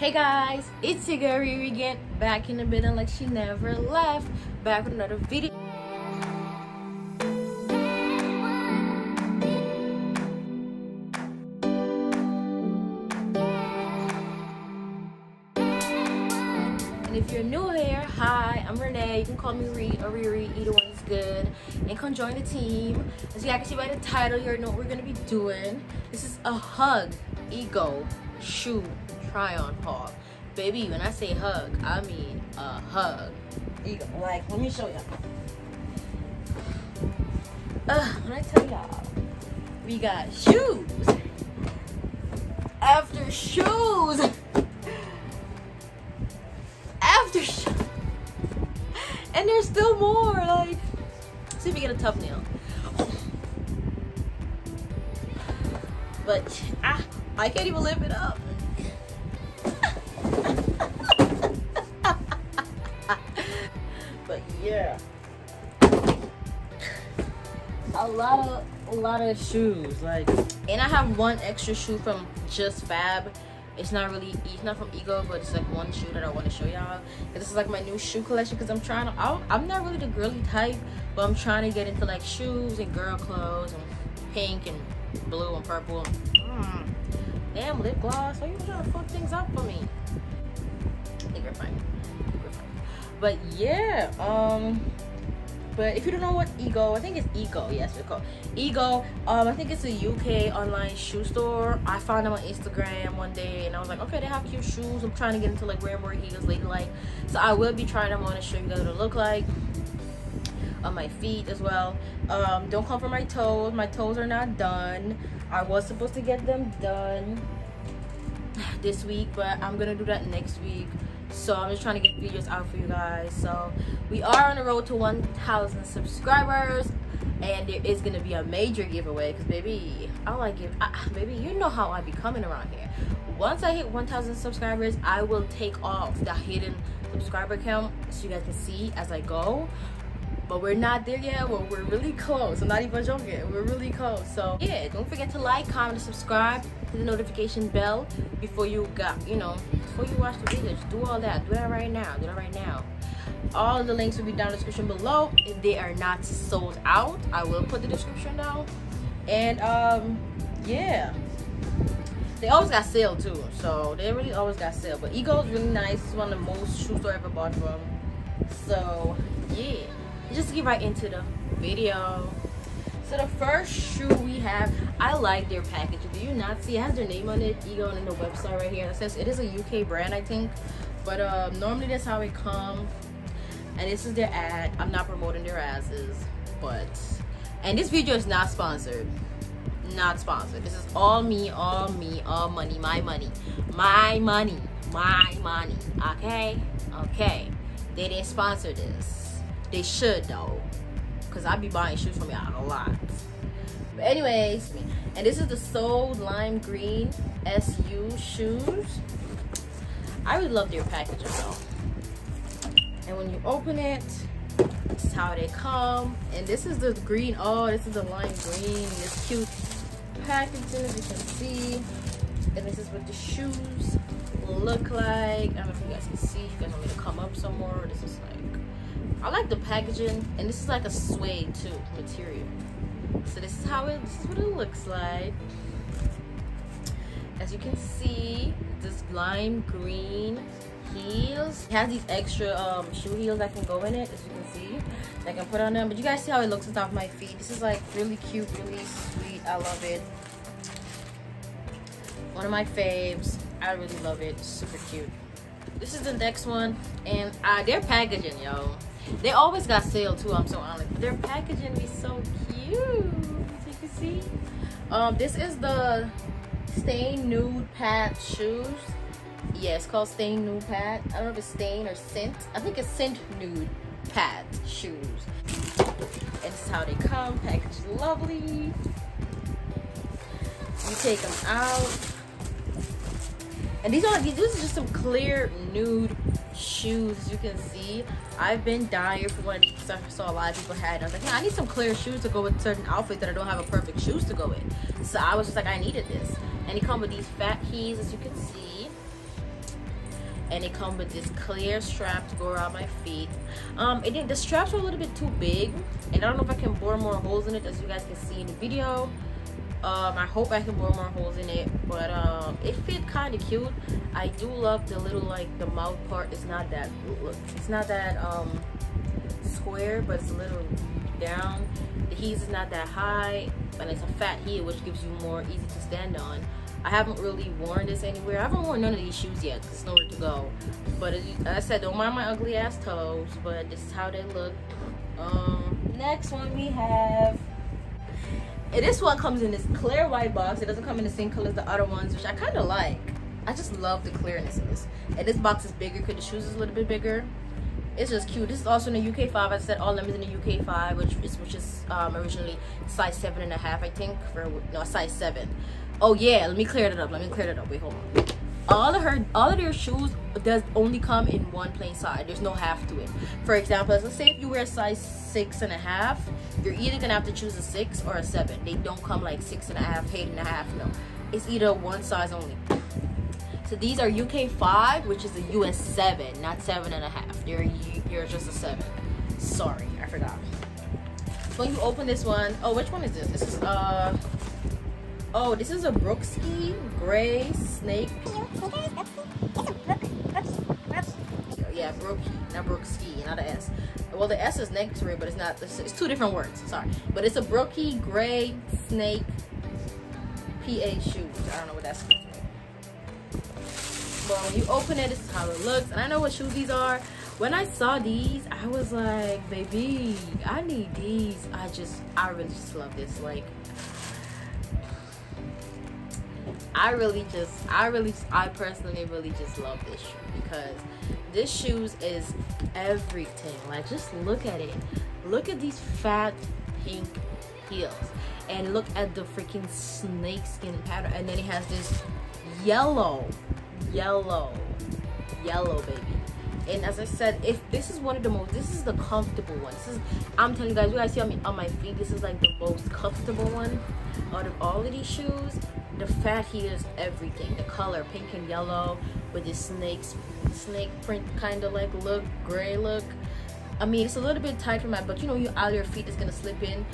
Hey guys, it's your girl Riri again, back in the building like she never left, back with another video. And if you're new here, hi, I'm Renee. You can call me Ree or Riri, either one is good. And come join the team. As you can see by the title, you already know what we're gonna be doing. This is a hug, ego, shoe, try on haul. Baby, when I say hug, I mean a hug. Like, let me show you. Uh, when I tell y'all, we got shoes. After shoes. After shoes. And there's still more. Like, see if we get a thumbnail. But ah, I can't even lift it up. Yeah, a lot of a lot of shoes. Like, and I have one extra shoe from JustFab. It's not really, it's not from Ego, but it's like one shoe that I want to show y'all. This is like my new shoe collection because I'm trying to. I, I'm not really the girly type, but I'm trying to get into like shoes and girl clothes and pink and blue and purple. Mm. Damn lip gloss. Why you trying to fuck things up for me? I think we're fine. But yeah, um, but if you don't know what Ego, I think it's Ego. Yes, it's called Ego. Um, I think it's a UK online shoe store. I found them on Instagram one day, and I was like, okay, they have cute shoes. I'm trying to get into like wearing more heels lately, like. so I will be trying them on and show you guys what it look like on my feet as well. Um, don't come for my toes. My toes are not done. I was supposed to get them done this week, but I'm gonna do that next week. So I'm just trying to get videos out for you guys. So we are on the road to 1,000 subscribers, and there is gonna be a major giveaway. Cause baby, I like give. I, baby, you know how I be coming around here. Once I hit 1,000 subscribers, I will take off the hidden subscriber count so you guys can see as I go but we're not there yet well we're really close i'm not even joking we're really close so yeah don't forget to like comment and subscribe the notification bell before you got you know before you watch the videos. Do all that. Do that right now. Do that right now. All the links will be down in the description below. If they are not sold out i will put the description down. And um yeah. They always got sale too. So they really always got sale. But ego is really nice. It's one of the most shoe store i ever bought from. So yeah. Just get right into the video so the first shoe we have i like their packaging do you not see it has their name on it ego on the website right here. It says it is a uk brand i think. But um, normally that's how it come. And this is their ad. I'm not promoting their asses but and this video is not sponsored. Not sponsored. This is all me all me all money my money my money my money. Okay? Okay. They didn't sponsor this. They should though, cause I be buying shoes from y'all a lot. But anyways, and this is the Soul Lime Green SU shoes. I really love their packaging though. And when you open it, this is how they come. And this is the green. Oh, this is the lime green. This cute packaging, as you can see. And this is what the shoes look like. I don't know if you guys can see. If you guys want me to come up some more. This is like I like the packaging, and this is like a suede too material. So this is how it. This is what it looks like. As you can see, this lime green heels. It has these extra um, shoe heels that can go in it, as you can see. I can put on them. But you guys see how it looks on top of my feet. This is like really cute, really sweet. I love it. One of my faves. I really love it. Super cute. This is the next one, and uh, their packaging, yo. They always got sale too, I'm so honest. Their packaging be so cute. As you can see. Um, this is the Stain Nude Pad shoes. Yeah, it's called Stain Nude Pad. I don't know if it's Stain or Scent. I think it's Scent Nude Pad shoes. And this is how they come. Package is lovely. You take them out. And these are these are just some clear nude shoes you can see. I've been dying for one because i saw a lot of people had i was like i need some clear shoes to go with certain outfits that i don't have a perfect shoes to go with so i was just like i needed this. And it come with these fat keys as you can see. And it come with this clear strap to go around my feet. Um it the straps are a little bit too big and i don't know if i can bore more holes in it as you guys can see in the video um i hope i can bore more holes in it but um it fit kind of cute i do love the little like the mouth part it's not that look it's not that um square but it's a little down the heels is not that high and it's a fat heel which gives you more easy to stand on I haven't really worn this anywhere. I haven't worn none of these shoes yet. There's nowhere to go. But as I said, don't mind my ugly ass toes. But this is how they look. Um, next one we have. This one comes in this clear white box. It doesn't come in the same color as the other ones, which I kind of like. I just love the clearness in this. And this box is bigger because the shoes is a little bit bigger. It's just cute. This is also in the UK 5. I said all of them is in the UK 5, which is which is um, originally size seven and a half, I think, for no size seven. Oh yeah, let me clear it up. Let me clear it up. Wait, hold on. All of her, all of their shoes does only come in one plain size. There's no half to it. For example, let's say if you wear a size six and a half, you're either gonna have to choose a six or a seven. They don't come like six and a half, eight and a half. No, it's either one size only. So these are UK five, which is a US seven, not seven and a half. You're you're just a seven. Sorry, I forgot. So when you open this one, oh, which one is this? This is uh Oh, this is a Brookski gray snake. Yeah, Brookie, not Brookski, not an S. Well, the S is next to but it's not. It's, two different words. Sorry, but it's a Brookie gray snake PA shoes. I don't know what that's. But when you open it, this is how it looks. And I know what shoes these are. When I saw these, I was like, baby, I need these. I just, I really just love this. Like, I really just, I really, I personally really just love this shoe because this shoes is everything. Like, just look at it. Look at these fat pink heels and look at the freaking snakeskin pattern. And then it has this yellow, yellow, yellow baby. And as I said, if this is one of the most, this is the comfortable one. This is, I'm telling you guys, you guys see on, me, on my feet, this is like the most comfortable one out of all of these shoes the fat here is everything. The color pink and yellow with this snakes snake print kind of like look gray look. I mean it's a little bit tight for my but you know you out your feet is gonna slip in.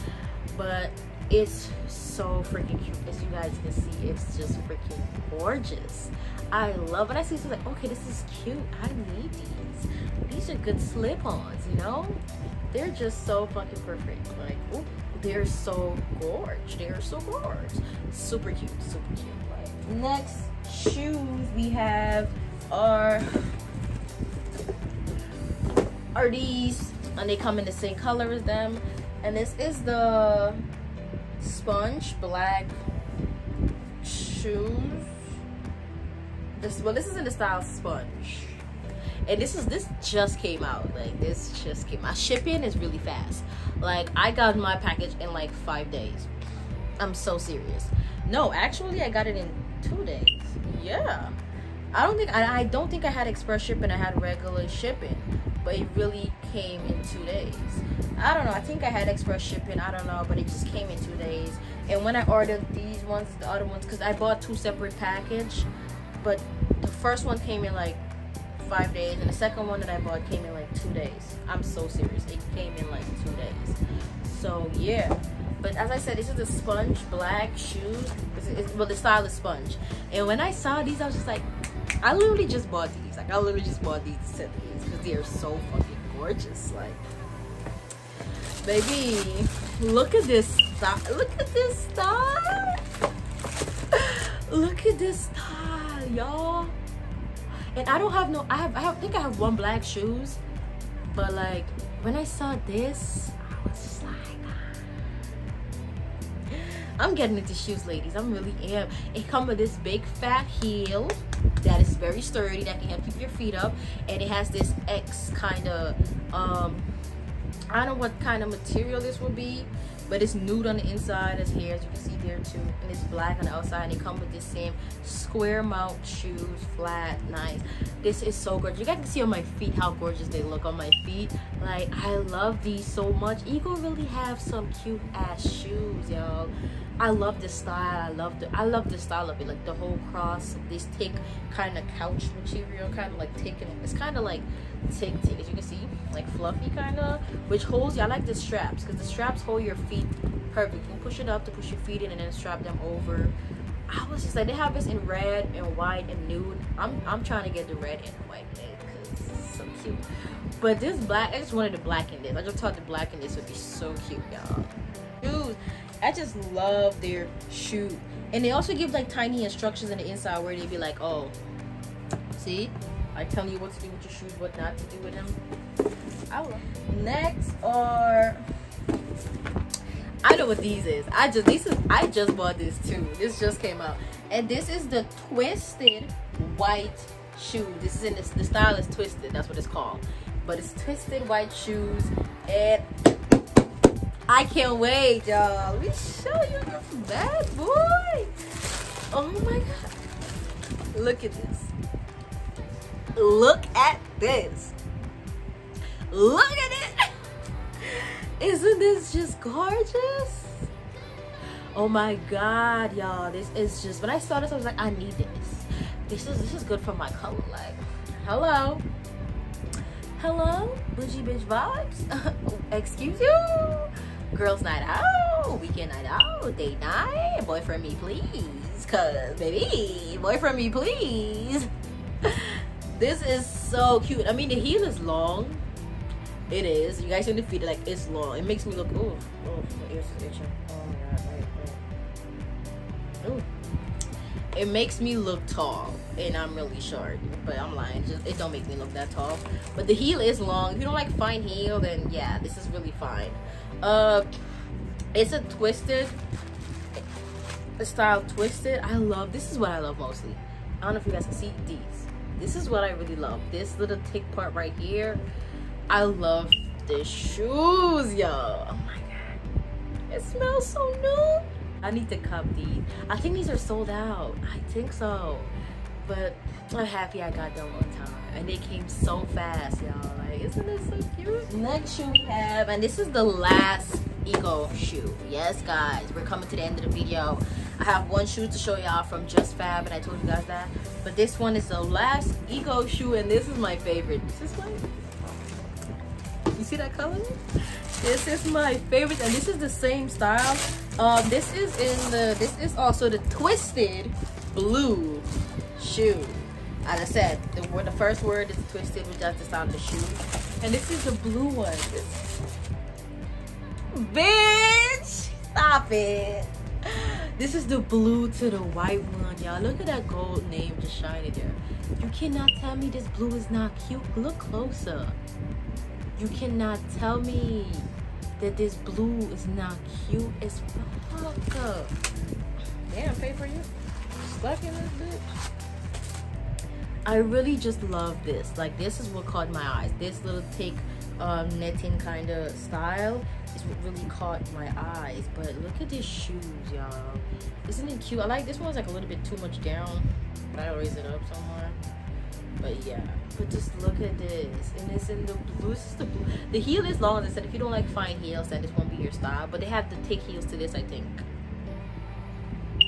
But it's so freaking cute. As you guys can see it's just freaking gorgeous. I love it i see it's like okay this is cute. I need these. These are good slip-ons you know? They're just so fucking perfect. Like ooh, they're so gorge. They're so gorge. Super cute, super cute. Like next shoes we have are are these and they come in the same color as them and this is the sponge black shoes this well this is in the style sponge and this is this just came out like this just came out shipping is really fast. Like i got my package in like five days. I'm so serious. No actually i got it in two days. Yeah. I don't think i, I don't think i had express shipping i had regular shipping but it really came in two days. I don't know i think i had express shipping i don't know but it just came in two days. And when i ordered these ones the other ones because i bought two separate package but the first one came in like five days, and the second one that I bought came in like two days. I'm so serious. It came in like two days. So yeah. But as I said, this is the sponge black shoes. It's, it's, well, the style is sponge. And when I saw these, I was just like, I literally just bought these. Like I literally just bought these set these because they are so fucking gorgeous. Like, baby, look at this style. Look at this style. look at this style, y'all and I don't have no I have I have, think I have one black shoes but like when I saw this I was just like ah. I'm getting into shoes ladies I'm really am it come with this big fat heel that is very sturdy that can help keep your feet up and it has this X kind of um I don't know what kind of material this will be but it's nude on the inside as here as you can see there too and it's black on the outside and they come with the same square mount shoes flat nice this is so gorgeous. You guys can see on my feet how gorgeous they look on my feet. Like I love these so much. Ego really have some cute ass shoes, y'all. I love this style. I love the I love the style of it. Like the whole cross, this thick kind of couch material, kind of like taking it's kind of like tick tick as you can see, like fluffy kind of, which holds. Yeah, I like the straps because the straps hold your feet perfect. You push it up to push your feet in and then strap them over. I was just like, they have this in red and white and nude. I'm I'm trying to get the red and white because it's so cute. But this black, I just wanted to blacken this. I just thought the black in this would be so cute, y'all. Dude, I just love their shoe. And they also give like tiny instructions on the inside where they'd be like, oh, see? I tell you what to do with your shoes, what not to do with them. I love. Next are I know what these is. I just this is I just bought this too. This just came out, and this is the twisted white shoe. This is in this. The style is twisted. That's what it's called. But it's twisted white shoes, and I can't wait, y'all. Let me show you this bad boy. Oh my god! Look at this. Look at this. Look at it. Isn't this just gorgeous? Oh my god, y'all. This is just when I saw this, I was like, I need this. This is this is good for my color. Like, hello. Hello, bougie bitch vibes. Oh, excuse you. Girls night out, weekend night out, date night, boyfriend me please. Cause baby, boyfriend me please. this is so cute. I mean the heel is long it is. You guys see the feet like it's long. It makes me look. Oh, oh, my ears itching. Oh my god, wait, wait. Ooh. It makes me look tall, and I'm really short. But I'm lying. Just it don't make me look that tall. But the heel is long. If you don't like fine heel, then yeah, this is really fine. Uh, it's a twisted style. Twisted. I love. This is what I love mostly. I don't know if you guys can see these. This is what I really love. This little thick part right here I love the shoes, y'all. Oh my god. It smells so new. I need to cop these. I think these are sold out. I think so. But I'm happy I got them on time. And they came so fast, y'all. Like, isn't this so cute? Next shoe we have, and this is the last Ego shoe. Yes, guys, we're coming to the end of the video. I have one shoe to show y'all from JustFab, and I told you guys that. But this one is the last Ego shoe, and this is my favorite. This is my you see that color? This is my favorite, and this is the same style. Um, this is in the, this is also the twisted blue shoe. As I said, the word, the first word is twisted, which that's the sound of the shoe. And this is the blue one. Bitch, stop it. This is the blue to the white one, y'all. Look at that gold name just shining there. You cannot tell me this blue is not cute. Look closer. You cannot tell me that this blue is not cute as fuck. Damn, pay for you. Stuck in this bitch. I really just love this. Like this is what caught my eyes. This little thick um, netting kind of style is what really caught my eyes. But look at these shoes, y'all. Isn't it cute? I like this one's like a little bit too much down. But I'll raise it up somewhere. But yeah, but just look at this. And it's in the blue. This is the blue. The heel is long. As I said, if you don't like fine heels, then this won't be your style. But they have the thick heels to this, I think.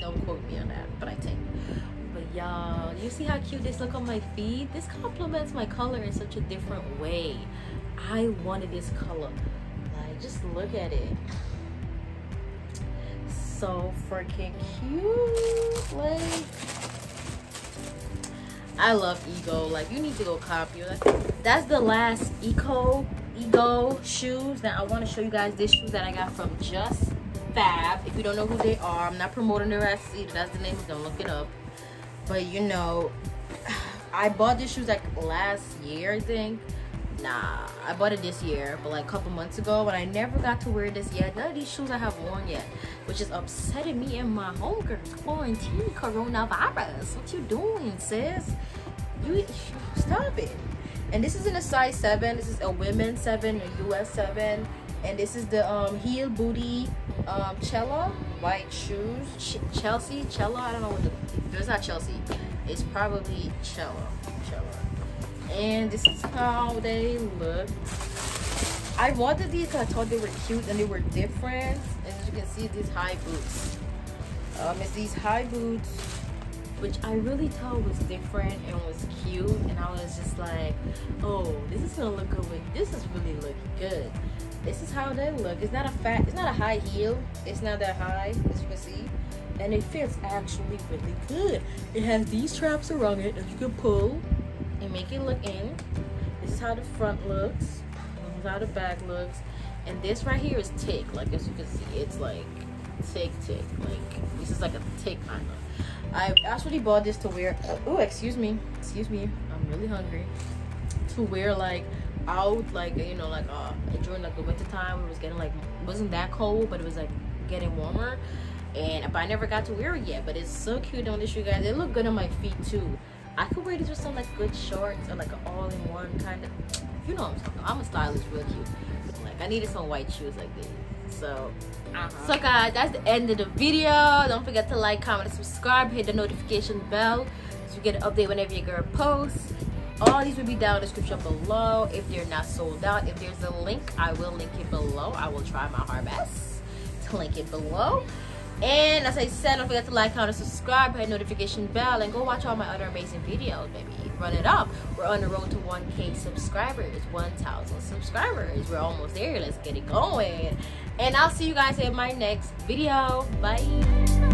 Don't quote me on that, but I think. But y'all, you see how cute this look on my feet? This complements my color in such a different way. I wanted this color. Just look at it. So freaking cute. Like, I love Ego. Like you need to go copy. Like, that's the last Eco Ego shoes. Now I want to show you guys this shoe that I got from Just Fab. If you don't know who they are, I'm not promoting their ass either. That's the name. Don't look it up. But you know, I bought these shoes like last year, I think. Nah, I bought it this year, but like a couple months ago, but I never got to wear this yet. None of these shoes I have worn yet, which is upsetting me and my homegirls. Quarantine, coronavirus. What you doing, sis? You stop it. And this is in a size seven. This is a women's seven, a US seven, and this is the um heel booty um Chella white shoes. Ch Chelsea, Chella. I don't know what the. It's not Chelsea. It's probably Chella. Chella and this is how they look. I wanted these because i thought they were cute and they were different. As you can see these high boots. Um it's these high boots which i really thought was different and was cute. And i was just like oh this is gonna look good with this is really looking good. This is how they look. It's not a fat it's not a high heel. It's not that high as you can see. And it fits actually really good. It has these straps around it that you can pull and make it look in. This is how the front looks this is how the back looks and this right here is tick like as you can see it's like tick tick like this is like a tick kind of i actually bought this to wear oh excuse me excuse me i'm really hungry to wear like out like you know like uh during like the winter time it was getting like wasn't that cold but it was like getting warmer and but i never got to wear it yet but it's so cute on this shoe guys it look good on my feet too i could wear this with some like good shorts or like an all-in-one kind of you know what i'm talking About. i'm a stylist real cute. Like i needed some white shoes like this so. Uh-huh. so guys that's the end of the video. Don't forget to like comment and subscribe. Hit the notification bell so you get an update whenever your girl posts. All these will be down in the description below. If they're not sold out if there's a link i will link it below. I will try my hard best to link it below and as i said don't forget to like comment subscribe hit notification bell and go watch all my other amazing videos baby. Run it up. We're on the road to 1k subscribers 1000 subscribers. We're almost there. Let's get it going. And i'll see you guys in my next video. Bye